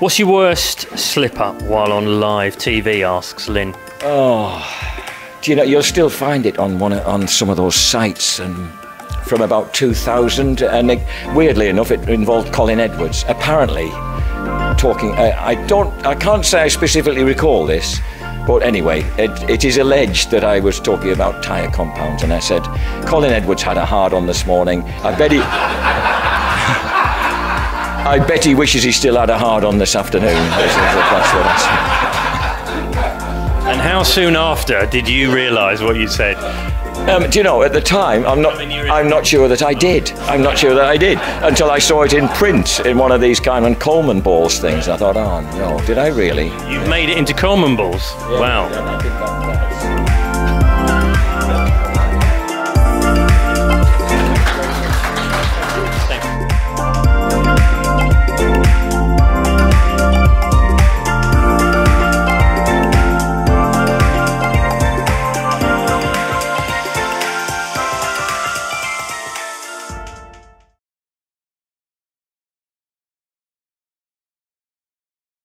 What's your worst slip up while on live TV? asks Lynn. Oh, do you know you'll still find it on one on some of those sites and from about 2000 and it, weirdly enough it involved Colin Edwards apparently talking uh, I don't I can't say I specifically recall this but anyway it, it is alleged that I was talking about tire compounds and I said Colin Edwards had a hard on this morning I bet he I bet he wishes he still had a hard on this afternoon that's, that's what I said. And how soon after did you realise what you said? Um, do you know, at the time, I'm not, I'm not sure that I did. I'm not sure that I did until I saw it in print in one of these kind of Colemanballs things. I thought, oh no, did I really? You've made it into Colemanballs. Yeah, wow. yeah, I think that-